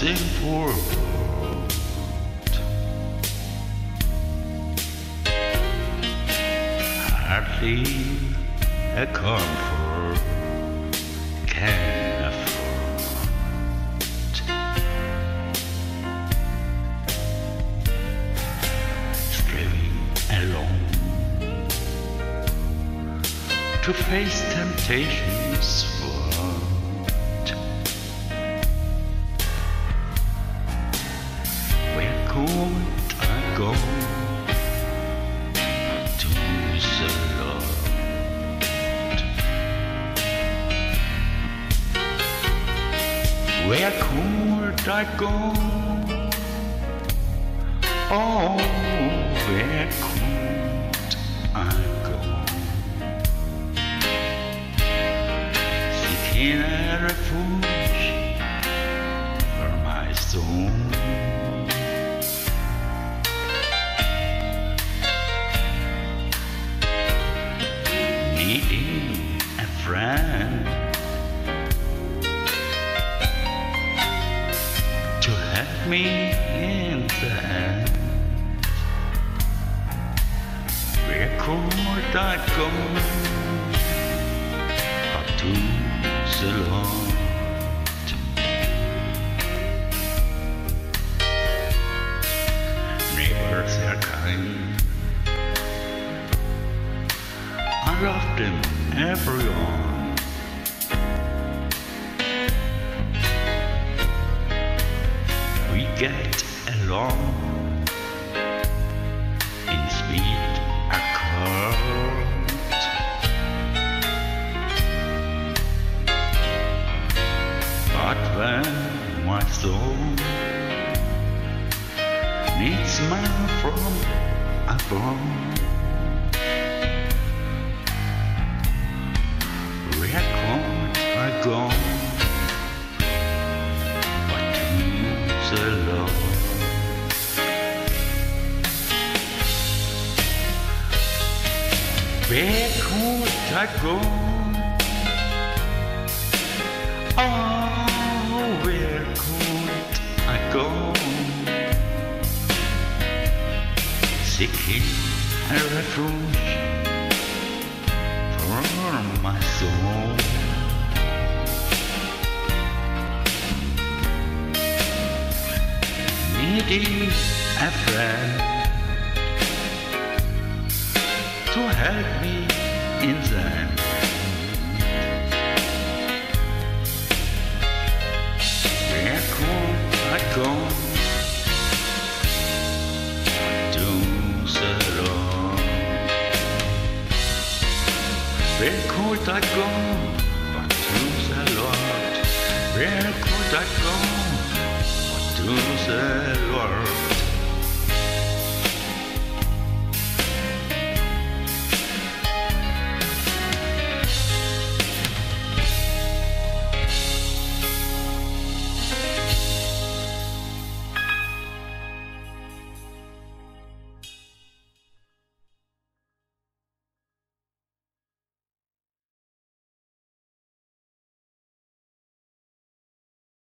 simple world. Hardly a comfort can afford. Striving alone to face temptations could I go. To the Lord where could I go oh where could I go. Seeking a refuge me in the end. Where could I go? Up to the Lord. Neighbors are kind. I love them, everyone. Get along in sweet accord. But when my soul needs man from above, I go? Oh, I go? Seeking refuge for my soul. Needing a friend help me in the end. Where could I go to the Lord? Where could I go but to the Lord? Where could I go but to the Lord?